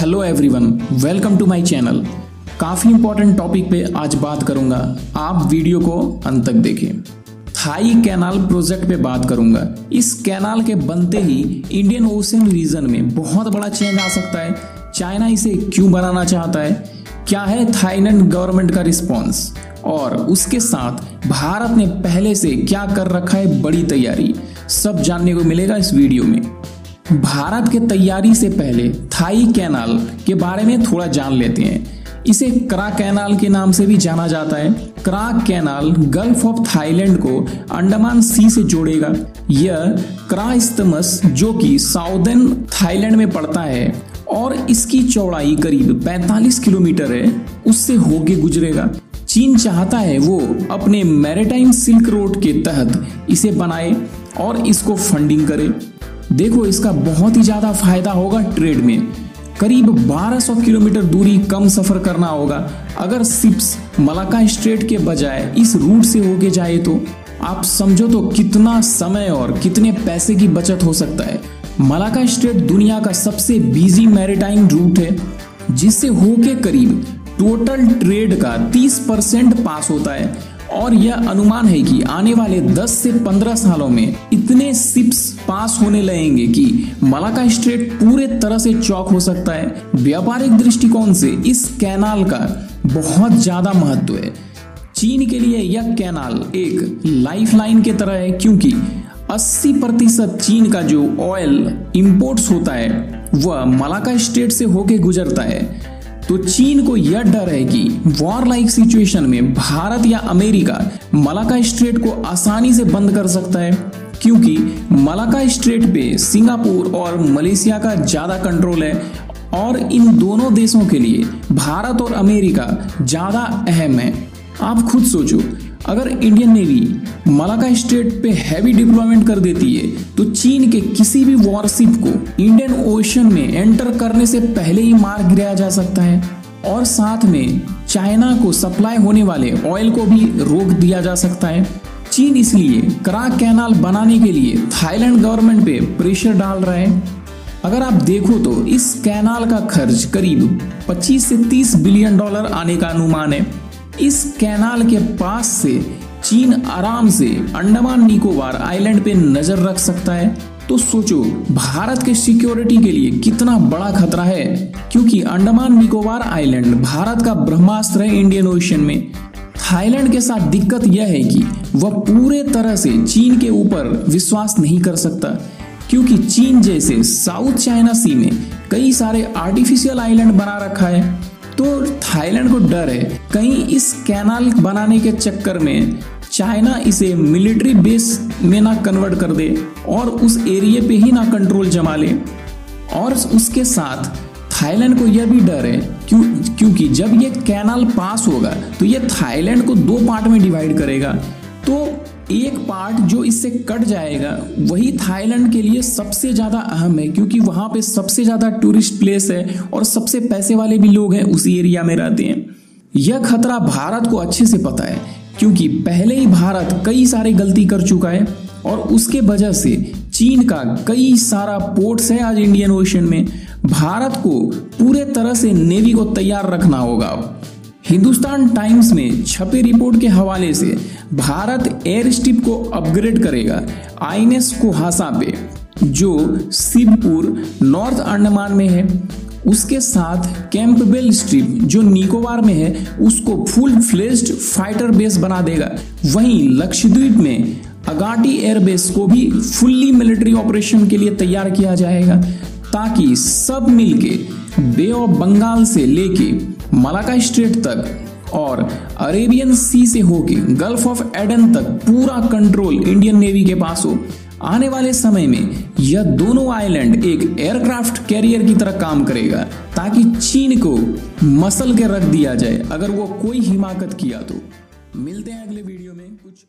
Hello everyone welcome to my channel काफ़ी important topic पे आज बात करूँगा। आप वीडियो को अंत तक देखें थाई कैनाल प्रोजेक्ट पे बात करूँगा। इस कैनाल के बनते ही इंडियन ओशन रीजन में बहुत बड़ा चेंज आ सकता है। चाइना इसे क्यों बनाना चाहता है? क्या है थाईलैंड गवर्नमेंट का रिस्पॉन्स और उसके साथ भारत ने पहले से क्या कर रखा है बड़ी तैयारी? सब जानने को मिलेगा इस वीडियो में। भारत के तैयारी से पहले थाई कैनाल के बारे में थोड़ा जान लेते हैं। इसे क्रा कैनाल के नाम से भी जाना जाता है। Kra canal Gulf of Thailand को अंडमान सी से जोड़ेगा। यह क्रा इस्तमस जो कि साउदर्न थाईलैंड में पड़ता है और इसकी चौड़ाई करीब 45 किलोमीटर है, उससे होके गुजरेगा। चीन चाहता है वो अपने मैरिटाइम सिल्क रोड के तहत इसे बनाए और इसको फंडिंग करे। देखो, इसका बहुत ही ज़्यादा फ़ायदा होगा ट्रेड में। करीब 1200 किलोमीटर दूरी कम सफ़र करना होगा। अगर सिप्स मलाका स्ट्रेट के बजाय इस रूट से होके जाए तो। आप समझो तो कितना समय और कितने पैसे की बचत हो सकता है। मलाका स्ट्रेट दुनिया का सबसे बिज़ी मैरिटाइम रूट है, जिससे होके करीब टोटल ट्रेड का 30 परसेंट पास होता है। और यह अनुमान है कि आने वाले 10 से 15 सालों में इतने शिप्स पास होने लगेंगे कि मलाका स्ट्रेट पूरे तरह से चौक हो सकता है। व्यापारिक दृष्टिकोण से इस कैनाल का बहुत ज़्यादा महत्व है। चीन के लिए यह कैनाल एक लाइफलाइन के तरह है क्योंकि 80 प्रतिशत चीन का जो ऑयल इंपोर्ट्स होता है, वह मलाका स्टेट से होके गुजरता है। तो चीन को यह डर है कि वॉर लाइक सिचुएशन में भारत या अमेरिका मलाका स्ट्रेट को आसानी से बंद कर सकता है, क्योंकि मलाका स्ट्रेट पे सिंगापुर और मलेशिया का ज़्यादा कंट्रोल है और इन दोनों देशों के लिए भारत और अमेरिका ज़्यादा अहम है। आप खुद सोचो अगर इंडियन नेवी मलाका स्ट्रेट पे हैवी डिप्लॉयमेंट कर देती है तो चीन के किसी भी वॉरशिप को इंडियन ओशन में एंटर करने से पहले ही मार गिराया जा सकता है। और साथ में चाइना को सप्लाई होने वाले ऑयल को भी रोक दिया जा सकता है। चीन इसलिए करा कैनाल बनाने के लिए थाईलैंड गवर्नमेंट पे प्रेशर डाल रहा है। अगर आप देखो तो इस कैनाल का खर्च करीब 25 से 30 बिलियन डॉलर आने का अनुमान है। इस कैनाल के पास से चीन आराम से अंडमान निकोबार आइलैंड पे नज़र रख सकता है। तो सोचो, भारत के सिक्योरिटी के लिए कितना बड़ा खतरा है, क्योंकि अंडमान निकोबार आइलैंड भारत का ब्रह्मास्त्र है इंडियन ओशन में। थाईलैंड के साथ दिक्कत यह है कि वह पूरे तरह से चीन के ऊपर विश्वास नहीं कर सकता, क्योंकि चीन जैसे साउथ चाइना सी में कई सारे आर्टिफिशियल आइलैंड बना रखा है। तो थाईलैंड को डर है। कहीं इस कैनाल बनाने के चक्कर में चाइना इसे मिलिट्री बेस में ना कन्वर्ट कर दे और उस एरिया पे ही ना कंट्रोल जमा ले। और उसके साथ थाईलैंड को यह भी डर है क्यों, क्योंकि जब ये कैनाल पास होगा तो ये थाईलैंड को दो पार्ट में डिवाइड करेगा। एक पार्ट जो इससे कट जाएगा, वही थाईलैंड के लिए सबसे ज़्यादा अहम है, क्योंकि वहाँ पे सबसे ज़्यादा टूरिस्ट प्लेस है और सबसे पैसे वाले भी लोग हैं, उसी एरिया में रहते हैं। यह खतरा भारत को अच्छे से पता है, क्योंकि पहले ही भारत कई सारे गलती कर चुका है और उसके वजह से चीन का कई सारा पोर्ट्स है आज इंडियन ओशन में। भारत को पूरे तरह से नेवी को तैयार रखना होगा हिंदुस्तान टाइम्स में छपे रिपोर्ट के हवाले से भारत एयर स्ट्रिप को अपग्रेड करेगा आईएनएस कोहासा पे, जो शिवपुर नॉर्थ अंडमान में है। उसके साथ कैंपबेल स्ट्रिप, जो निकोबार में है, उसको फुल फ्लेस्ड फाइटर बेस बना देगा। वहीं लक्षद्वीप में अगाटी एयरबेस को भी फुल्ली मिलिट्री ऑपरेशन के लिए तैयार किया जाएगा, ताकि सब मिलके बे ऑफ़ बंगाल से लेके मलाका स्ट्रेट तक और अरेबियन सी से होके गल्फ ऑफ़ एडन तक पूरा कंट्रोल इंडियन नेवी के पास हो। आने वाले समय में यह दोनों आइलैंड एक एयरक्राफ्ट कैरियर की तरह काम करेगा, ताकि चीन को मसल के रख दिया जाए, अगर वो कोई हिमाकत किया तो। मिलते हैं अगले वीडियो में कुछ